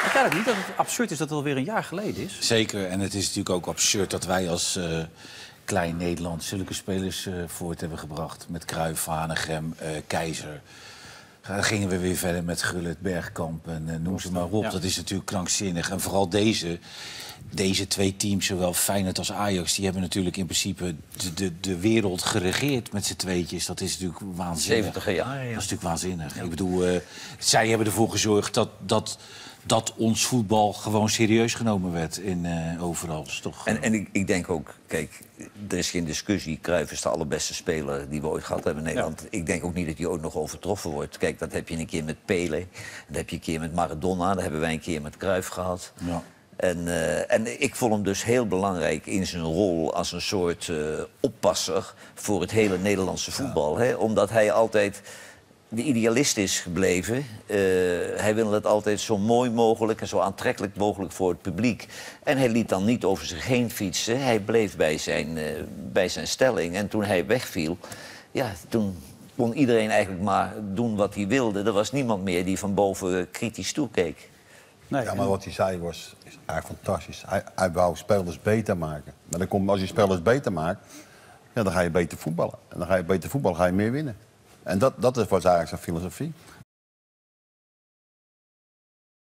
Vind jij dat niet, dat het absurd is dat het alweer een jaar geleden is? Zeker, en het is natuurlijk ook absurd dat wij als eh, klein Nederland zulke spelers eh, voort hebben gebracht. Met Cruijff, Hanegem, eh Keizer. Dan gingen we weer verder met Gullit, Bergkamp en noem ze maar op. Ja. Dat is natuurlijk krankzinnig. En vooral deze, deze twee teams, zowel Feyenoord als Ajax... die hebben natuurlijk in principe de, de, de wereld geregeerd met z'n tweetjes. Dat is natuurlijk waanzinnig. 70 jaar, ja. Dat is natuurlijk waanzinnig. Ik bedoel, eh, zij hebben ervoor gezorgd dat, dat, dat ons voetbal gewoon serieus genomen werd in, eh, overal. Is toch, En, en ik, ik denk ook, kijk, er is geen discussie. Cruijff is de allerbeste speler die we ooit gehad hebben in Nederland. Ik denk ook niet dat hij ooit nog overtroffen wordt. Kijk, dat heb je een keer met Pele. Dat heb je een keer met Maradona. Dat hebben wij een keer met Cruijff gehad. Ja. En, eh, en ik vond hem dus heel belangrijk in zijn rol als een soort eh, oppasser voor het hele Nederlandse voetbal. Hè? Omdat hij altijd de idealist is gebleven. Eh, hij wilde het altijd zo mooi mogelijk en zo aantrekkelijk mogelijk voor het publiek. En hij liet dan niet over zich heen fietsen. Hij bleef bij zijn, eh, bij zijn stelling. En toen hij wegviel, ja, toen kon iedereen eigenlijk maar doen wat hij wilde. Er was niemand meer die van boven kritisch toekeek. Nee, Ja, maar wat hij zei was is eigenlijk fantastisch. Hij, hij wou spelers beter maken. Maar dan komt, als je spelers beter maakt, ja, dan ga je beter voetballen. En dan ga je beter voetballen, ga je meer winnen. En dat, dat is, was eigenlijk zijn filosofie.